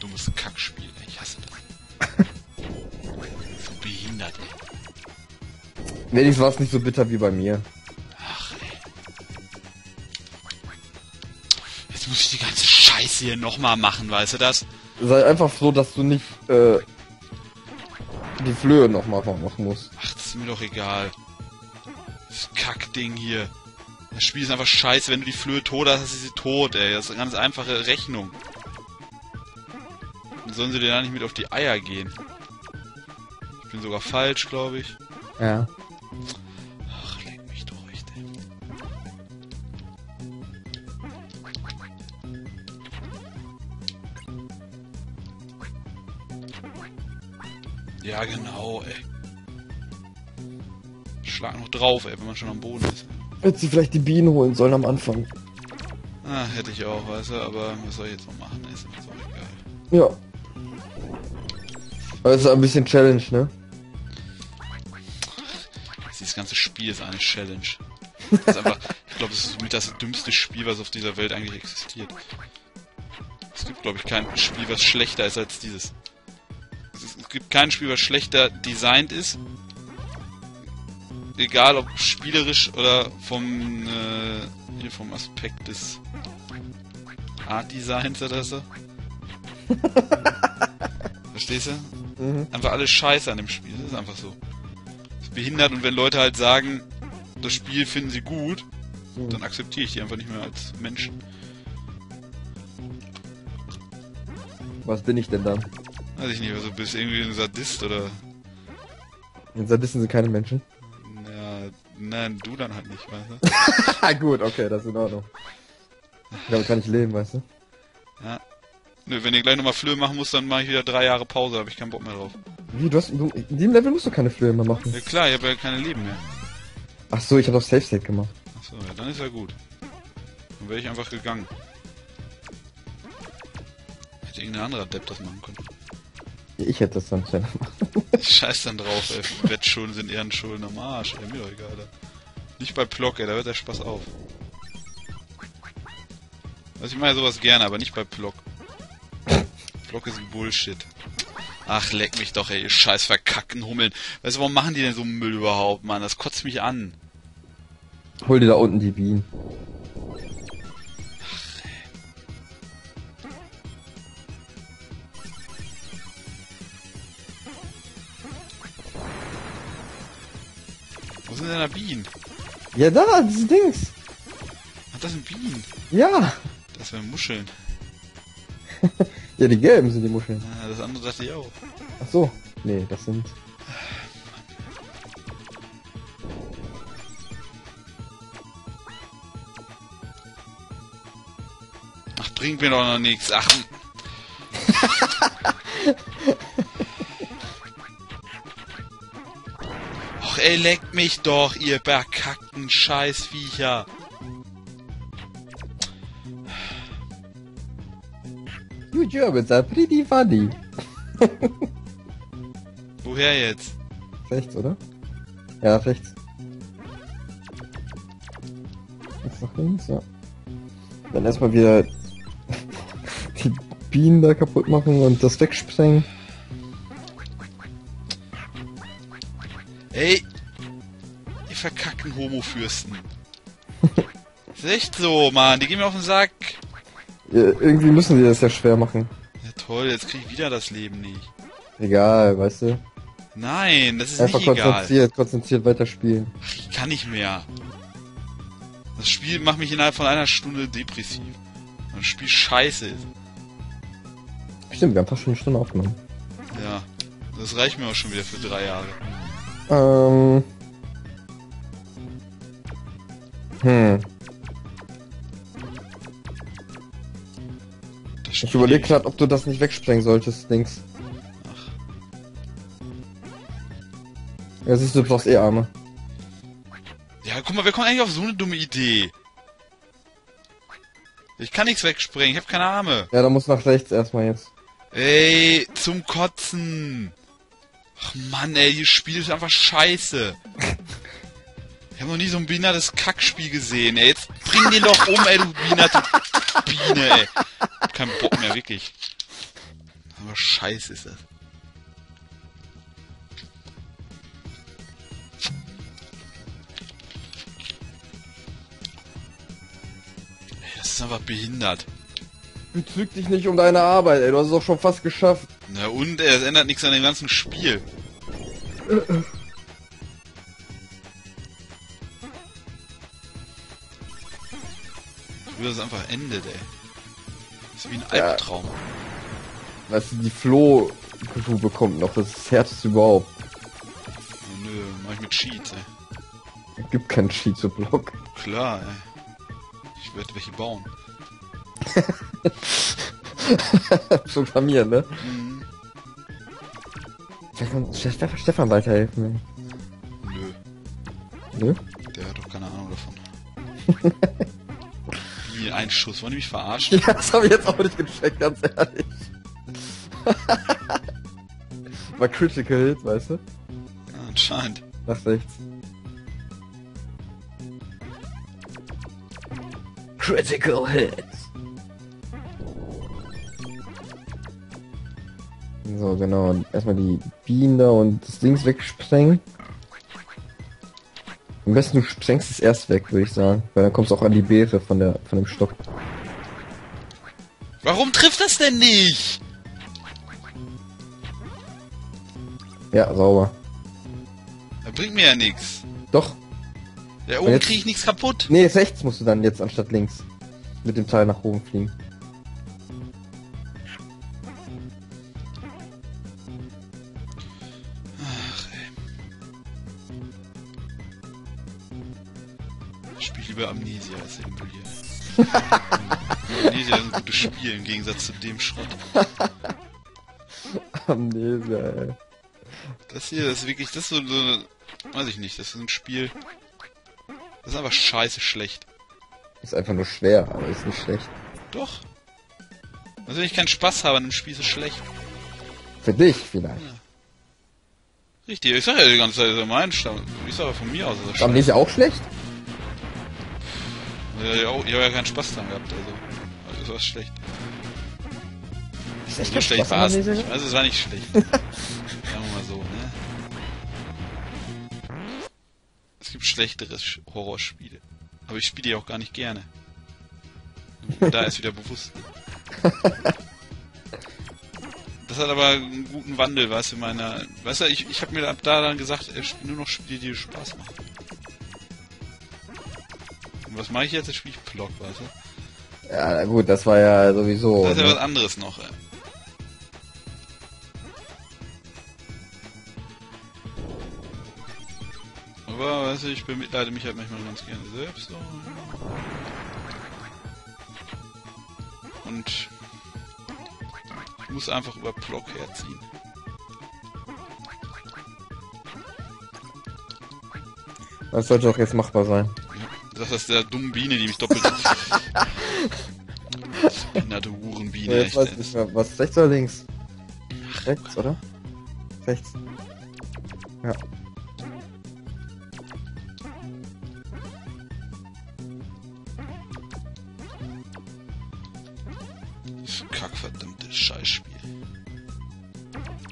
Dummes Kackspiel, ey. Ich hasse das. so behindert, ey. Wenigstens war es nicht so bitter wie bei mir. Ach, ey. Jetzt muss ich die ganze Scheiße hier nochmal machen, weißt du das? Sei einfach froh, dass du nicht äh, die Flöhe nochmal machen musst. Ach, das ist mir doch egal. Das Kackding hier. Das Spiel ist einfach scheiße. Wenn du die Flöhe tot hast, ist sie tot, ey. Das ist eine ganz einfache Rechnung. Sollen sie dir da nicht mit auf die Eier gehen. Ich bin sogar falsch, glaube ich. Ja. Ach, leck mich doch echt, ey. Ja, genau, ey. Schlag noch drauf, ey, wenn man schon am Boden ist. Hätte sie vielleicht die Bienen holen sollen am Anfang. Ah, hätte ich auch, weißt du, aber was soll ich jetzt noch machen? Ist mir auch egal. Ja. Aber es ist ein bisschen Challenge, ne? Dieses ganze Spiel ist eine Challenge. Ist einfach, ich glaube, das ist mit das dümmste Spiel, was auf dieser Welt eigentlich existiert. Es gibt, glaube ich, kein Spiel, was schlechter ist als dieses. Es, ist, es gibt kein Spiel, was schlechter designt ist. Egal ob spielerisch oder vom, äh, hier vom Aspekt des Art Designs oder so. Verstehst du? Mhm. Einfach alles scheiße an dem Spiel. Das ist einfach so. Das ist behindert und wenn Leute halt sagen, das Spiel finden sie gut, Mhm. dann akzeptiere ich die einfach nicht mehr als Menschen. Was bin ich denn dann? Weiß ich nicht, also bist irgendwie ein Sadist oder. Und Sadisten sind keine Menschen. Ja, nein, du dann halt nicht, weißt Ah, gut, okay, das ist in Ordnung. Damit kann ich leben, weißt du? du? Ja. Nö, wenn ihr gleich nochmal Flöhe machen muss, dann mache ich wieder drei Jahre Pause, da habe ich keinen Bock mehr drauf. Wie, du hast, du, in dem Level musst du keine Flöhe mehr machen. Ja klar, ich habe ja keine Leben mehr. Ach so, ich habe doch Safe State gemacht. Achso, ja, dann ist ja gut. Dann wäre ich einfach gegangen. Hätte irgendein anderer Depp das machen können. Ich hätte das dann schneller gemacht. Ich scheiß dann drauf, ey. Wettschulden sind Ehrenschulden am Arsch, ey. Mir doch egal, Alter. Nicht bei Plock, ey. Da hört der Spaß auf. Also ich mache ja sowas gerne, aber nicht bei Plock. Plock ist Bullshit. Ach, leck mich doch, ey, ihr scheiß verkackten Hummeln. Weißt du, warum machen die denn so Müll überhaupt, Mann? Das kotzt mich an. Hol dir da unten die Bienen. Wo sind denn da Bienen? Ja, da, diese Dings. Ach, das sind Bienen. Ja. Das wären Muscheln. Ja, die gelben sind die Muscheln. Ah, das andere dachte ich auch. Ach so. Nee, das sind... Ach, bringt mir doch noch nichts. Ach. Och, ey, leckt mich doch, ihr bekackten Scheißviecher. You Germans are pretty funny. Woher jetzt? Rechts, oder? Ja, rechts. Jetzt nach links, ja. Dann erstmal wieder die Bienen da kaputt machen und das wegsprengen. Ey, ihr verkackten Homofürsten. ist echt so, Mann. Die gehen mir auf den Sack. Irgendwie müssen die das ja schwer machen. Ja toll, jetzt krieg ich wieder das Leben nicht. Egal, weißt du? Nein, das ist Einfach nicht egal. konzentriert, konzentriert weiterspielen. Ach, ich kann nicht mehr. Das Spiel macht mich innerhalb von einer Stunde depressiv. Das Spiel scheiße ist. Stimmt, wir haben fast schon eine Stunde aufgenommen. Ja. Das reicht mir auch schon wieder für drei Jahre. Ähm. Hm. Ich überlege gerade, ob du das nicht wegsprengen solltest, links. Ach. Ja, siehst du, du brauchst eh Arme. Ja, guck mal, wer kommt eigentlich auf so eine dumme Idee? Ich kann nichts wegspringen, ich habe keine Arme. Ja, da muss nach rechts erstmal jetzt. Ey, zum Kotzen. Ach Mann, ey, dieses Spiel ist einfach scheiße. Ich habe noch nie so ein behindertes Kackspiel gesehen, ey. Jetzt bring den doch um, ey, du behinderte Biene, ey. Keinen Bock mehr, wirklich. Aber scheiße ist das. Ey, Das ist einfach behindert. Bezüg dich nicht um deine Arbeit, ey. Du hast es doch schon fast geschafft. Na und, ey, das ändert nichts an dem ganzen Spiel. Ich will, dass es einfach endet, ey. Das ist wie ein Ja. Albtraum. Weißt du, die Flo Crew bekommt noch das härteste überhaupt. Oh, nö, mach ich mit Cheats, ey. Es gibt keinen Cheat zu Block. Klar, ey. Ich werde welche bauen. Programmieren, ne? Mhm. Vielleicht kann Stefan, Stefan weiterhelfen. Nö, ey. Nö? der hat doch keine Ahnung davon. Ein Schuss. Wollen die mich verarschen? Ja, das habe ich jetzt auch nicht gecheckt, ganz ehrlich. War Critical Hit, weißt du? Ja, anscheinend. Nach rechts. Critical Hit. So, genau. und Erstmal die Bienen da und das Dings wegsprengen. Am besten du sprengst es erst weg, würde ich sagen. Weil dann kommst du auch an die Beere von der von dem Stock. Warum trifft das denn nicht? Ja, sauber. Das bringt mir ja nichts. Doch. Da oben kriege ich nichts kaputt. Nee, rechts musst du dann jetzt anstatt links. Mit dem Teil nach oben fliegen. Lieber Amnesia als Emulier. Amnesia ist ein gutes Spiel im Gegensatz zu dem Schrott. Amnesia, ey. Das hier, das ist wirklich, das ist so, so weiß ich nicht, das ist ein Spiel, das ist einfach scheiße schlecht. Ist einfach nur schwer, aber ist nicht schlecht. Doch. Also wenn ich keinen Spaß habe an dem Spiel, ist es schlecht. Für dich vielleicht. Richtig, ich sag ja die ganze Zeit, das ist mein Stamm. Ich sag ja von mir aus, ist Ist schlecht. Amnesia auch schlecht? Ich habe ja keinen Spaß dran gehabt, also. Also war es schlecht. Ist echt So kein schlecht war es nicht. Also es war nicht schlecht. Sagen wir mal so, ne? Es gibt schlechtere Sch- Horrorspiele. Aber ich spiele die auch gar nicht gerne. Da ist wieder bewusst. Das hat aber einen guten Wandel, weißt du, meiner. Weißt du, ich, ich habe mir ab da dann gesagt, ich spiele nur noch Spiele, die Spaß machen. Was mache ich jetzt? Jetzt spiele ich Block, weißt du? Ja, na gut, das war ja sowieso. Das ist ja ne? was anderes noch, ey. Aber, weißt du, ich bemitleide mich halt manchmal ganz gerne selbst. So. Und ich muss einfach über Block herziehen. Das sollte doch jetzt machbar sein. Das ist der dummen Biene, die mich doppelt... Behinderte Hurenbiene, Ja, echt. jetzt weiß ich nicht mehr, was rechts oder links? Rechts, oder? Rechts. Ja. Kackverdammtes Scheißspiel.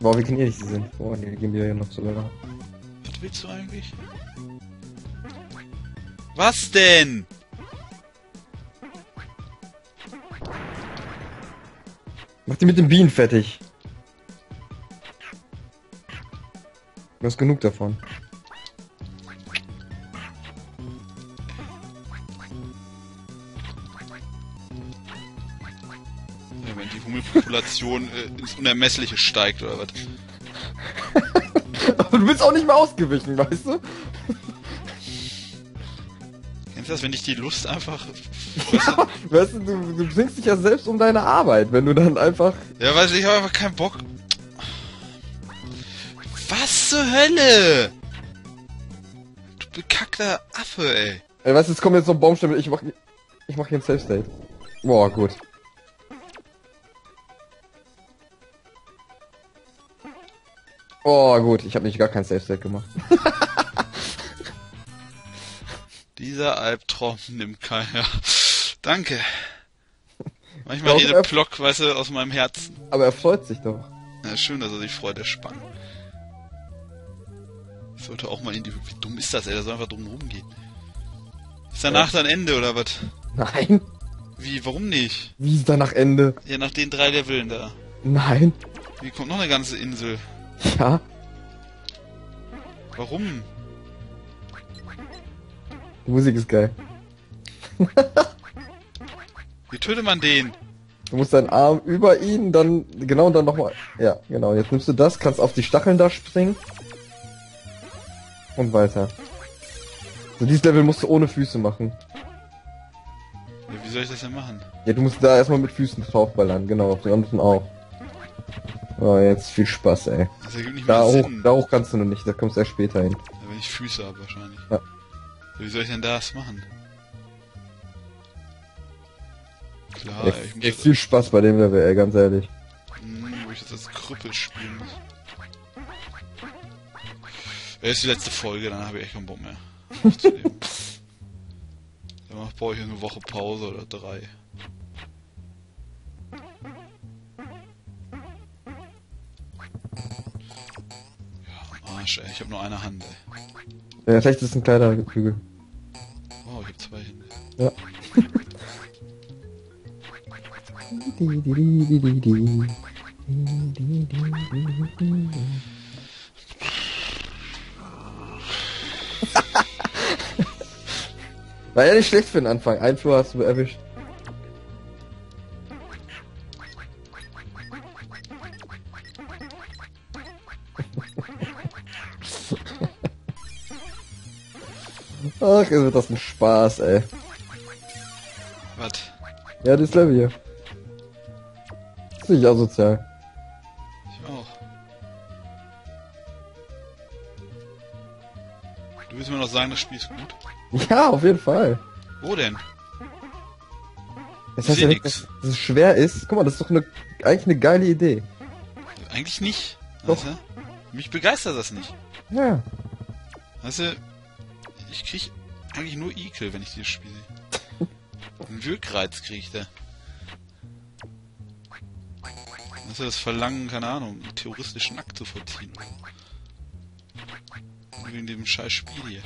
Boah, wie gnädig die sind. Boah, die gehen wieder hier noch so lange. Was willst du eigentlich? Was denn? Mach die mit den Bienen fertig. Du hast genug davon. Ja, wenn die Hummelpopulation äh, ins Unermessliche steigt oder was? Aber du bist auch nicht mehr ausgewichen, weißt du? Du das, wenn dich die Lust einfach... Ja, weißt du, du, du bringst dich ja selbst um deine Arbeit, wenn du dann einfach... Ja, weiß ich, ich habe einfach keinen Bock. Was zur Hölle? Du bekackter Affe, ey. Ey, weißt du, es kommt jetzt so ein Baumstämmel, ich mach, ich mach hier ein Safe State. Boah, gut. Oh, gut, ich habe nicht gar kein Safe State gemacht. Dieser Albtraum nimmt keiner. Danke. Manchmal öff- Plock, weißt du, aus meinem Herzen. Aber er freut sich doch. Ja, schön, dass er sich freut, der Spang. Ich sollte auch mal in die... Wie dumm ist das, ey? Der soll einfach drum rumgehen. Ist danach dann Ende, oder was? Nein. Wie, warum nicht? Wie ist danach Ende? Ja, nach den drei Leveln da. Nein. Wie kommt noch eine ganze Insel? Ja. Warum? Die Musik ist geil. Wie tötet man den? Du musst deinen Arm über ihn, dann, genau, und dann nochmal. Ja, genau. Jetzt nimmst du das, kannst auf die Stacheln da springen. Und weiter. So, dieses Level musst du ohne Füße machen. Ja, wie soll ich das denn machen? Ja, du musst da erstmal mit Füßen draufballern, genau, auf den anderen auch. Oh, jetzt viel Spaß, ey. Da hoch, Sinn. da hoch kannst du noch nicht, da kommst du erst später hin. Ja, wenn ich Füße habe, wahrscheinlich. Ja. Wie soll ich denn das machen? Klar, ey, ich muss viel Spaß bei dem Level, ey, ganz ehrlich. hm, wo ich jetzt als Krüppel spielen muss. Ja, ist die letzte Folge, dann habe ich echt keinen Bock mehr. Danach brauche ich eine Woche Pause oder drei. Ja, Arsch, ey. Ich habe nur eine Hand, ey. Ja, vielleicht ist es ein kleiner Hügel. Oh, ich habe zwei Hände. Ja. War ja nicht schlecht für den Anfang. Ein Flur hast du erwischt. Ach, wird das ein Spaß, ey. Was? Ja, das Level hier. Ist nicht asozial. Ich auch. Du willst mir noch sagen, das Spiel ist gut? Ja, auf jeden Fall. Wo denn? Das Ich heißt ja nicht, dass dass es schwer ist. Guck mal, das ist doch eine, eigentlich eine geile Idee. Eigentlich nicht. Doch. Weißt du? Mich begeistert das nicht. Ja. Weißt du, ich krieg eigentlich nur Ekel, wenn ich dieses Spiel sehe. Einen Wirkreiz krieg ich da. Weißt du, das Verlangen, keine Ahnung, einen terroristischen Akt zu vollziehen. Wegen dem scheiß Spiel hier.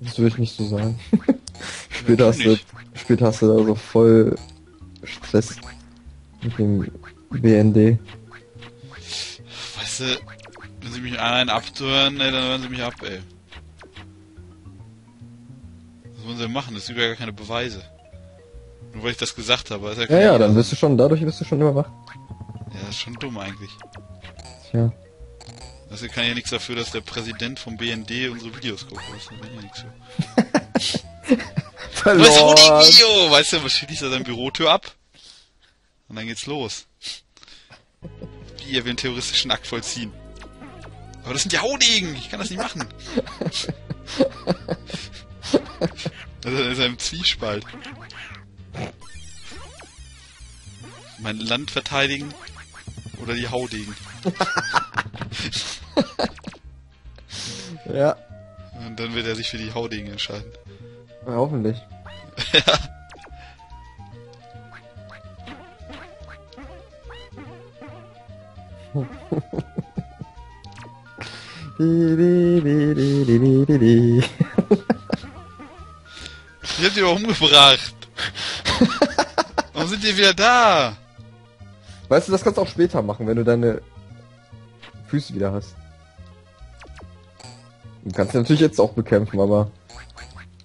Das würde ich nicht so sagen. später, Ja, hast du, später hast du da so voll Stress mit dem BND. Weißt du, wenn sie mich einen abtören, ey, dann hören sie mich ab, ey. Wollen sie machen? Das sind ja gar keine Beweise. Nur weil ich das gesagt habe. Ja, ja, kein- dann wirst du schon, dadurch wirst du schon immer wach. Ja, das ist schon dumm eigentlich. Tja. Also kann ja nichts dafür, dass der Präsident vom BND unsere Videos guckt. Das kann ja nichts für. Was! Video? Weißt du, was schließt er seine Bürotür ab? Und dann geht's los. Wie, er will einen terroristischen Akt vollziehen. Aber das sind ja Haudegen! Ich kann das nicht machen. Also ist er im Zwiespalt. Mein Land verteidigen oder die Haudegen. Ja, Und dann wird er sich für die Haudegen entscheiden. ja, hoffentlich. Di, di, di, di, di, di, di, di. Die doch umgebracht. Warum sind die wieder da? Weißt du, das kannst du auch später machen, wenn du deine Füße wieder hast. Du kannst sie natürlich jetzt auch bekämpfen, aber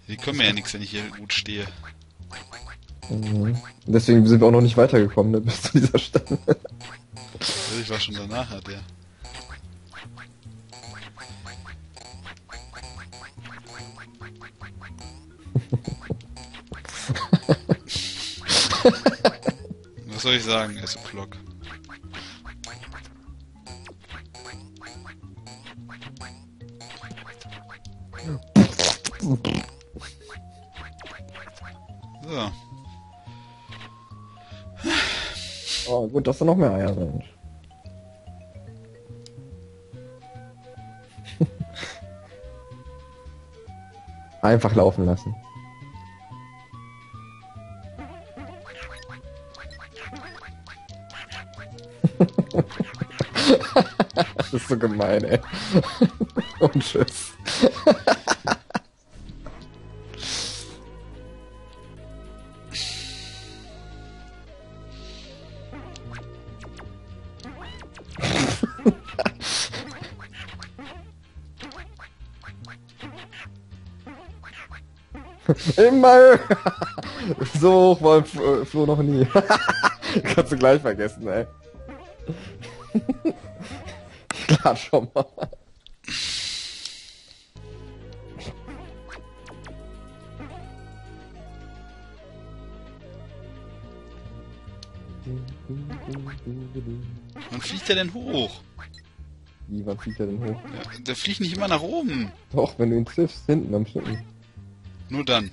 Die können mir ja nichts, wenn ich hier gut stehe. mhm. deswegen sind wir auch noch nicht weitergekommen ne, bis zu dieser Stelle. Also ich war schon danach, hat der. Was soll ich sagen, S Clock? So. Oh, gut, dass da noch mehr Eier sind. Einfach laufen lassen. Das ist so gemein, ey. Und tschüss. Immer. So hoch war Flo noch nie. Kannst du gleich vergessen, ey. Klar, schon mal. Wann fliegt der denn hoch? Wie, wann fliegt er denn hoch? Ja, der fliegt nicht immer nach oben. Doch, wenn du ihn triffst, hinten am Schlitten. Nur dann.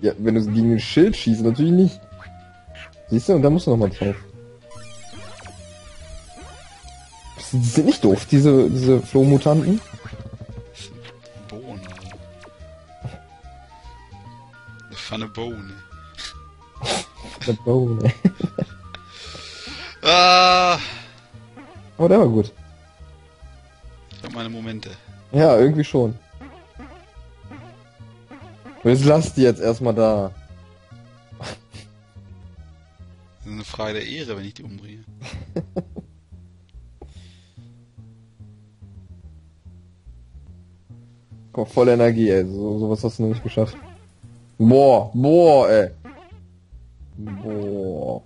Ja, wenn du gegen ein Schild schießt, natürlich nicht. Siehst du, und da musst du nochmal drauf. Sind nicht doof, diese, diese Flohmutanten. Bohne. Eine Pfanne Bohne. Der Bow, ne. Ah, Aber der war gut. ich hab meine Momente. Ja, irgendwie schon. Und jetzt lass die jetzt erstmal da. Das ist eine Frage der Ehre, wenn ich die umbringe. Komm, voll Energie, ey. So, sowas hast du noch nicht geschafft. Boah, boah, ey. Boah.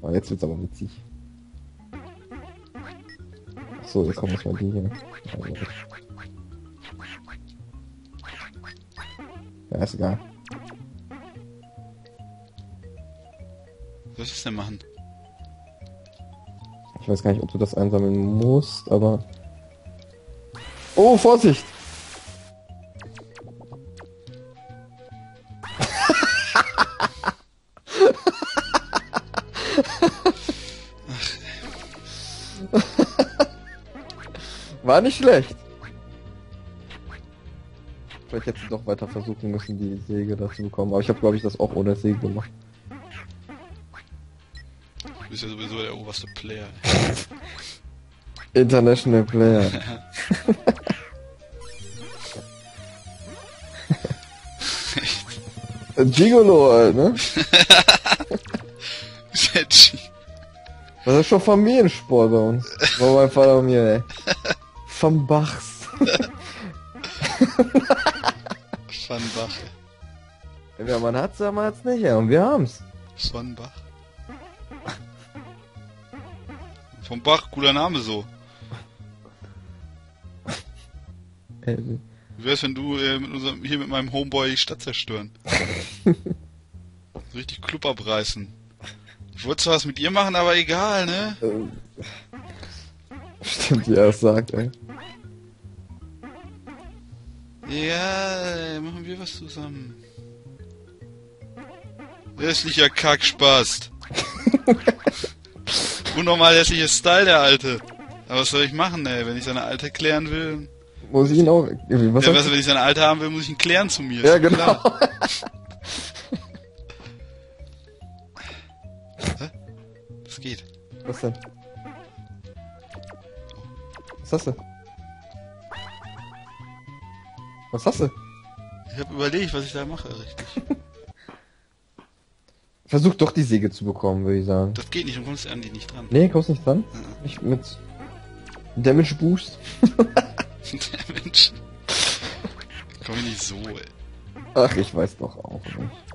Oh, jetzt wird's aber witzig. So, jetzt kommen erstmal die hier. Also, Ja, ist egal. Was ist denn machen? Ich weiß gar nicht, ob du das einsammeln musst, aber... Oh, Vorsicht! War nicht schlecht. Vielleicht hätte sie doch weiter versuchen müssen, die Säge da zu bekommen. Aber ich habe, glaube ich, das auch ohne Säge gemacht. Du bist ja sowieso der oberste Player. International Player. Gigolo, halt, ne? Das ist schon Familiensport bei uns. War mein Vater und mir, ey. Vom Bachs. Van Bach. Ja, man hat's, aber man hat's nicht, ja. Und wir haben's. Swanbach. Vom Bach, cooler Name so. Ey, Wie wär's, wenn du äh, mit unserem, hier mit meinem Homeboy die Stadt zerstören? Richtig Club abreißen. Ich wollte zwar was mit ihr machen, aber egal, ne? äh, Stimmt, wie er es sagt, ey. Ja, machen wir was zusammen. Hässlicher Kackspast. Unnormal hässlicher Style, der Alte. Aber was soll ich machen, ey? Wenn ich seine Alte klären will. Muss ich ihn auch. Was ja, weißt du, wenn ich seine Alte haben will, muss ich ihn klären zu mir. Ja, genau. Das geht. Was denn? Was hast du? Was hast du? Ich habe überlegt, was ich da mache, richtig. Versuch doch die Säge zu bekommen, würde ich sagen. Das geht nicht, du kommst an die nicht dran. Nee, kommst nicht dran? Ja. Nicht mit Damage Boost? Mensch. Komm ich nicht so, ey. Ach, ich weiß doch auch nicht.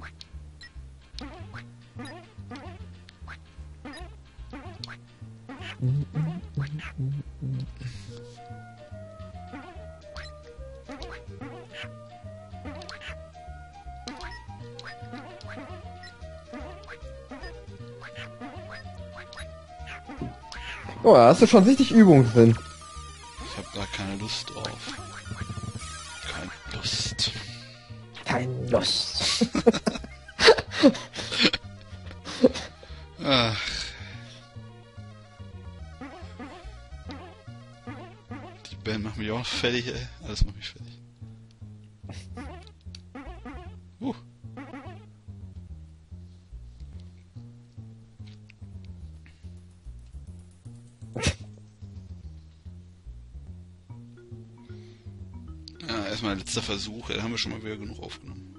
Oh, da hast du schon richtig Übung drin. Ich hab da keine Lust drauf. Keine Lust. Keine Lust. Ach. Die Band macht mich auch fertig, ey. Alles macht mich fertig. Uh. Erstmal letzter Versuch, da haben wir schon mal wieder genug aufgenommen.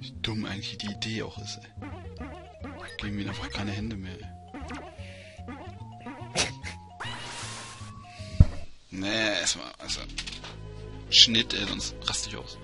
Wie dumm eigentlich die Idee auch ist, ey. Geben mir einfach keine Hände mehr, ey. Nee, erstmal, also. Schnitt, ey, sonst raste ich aus.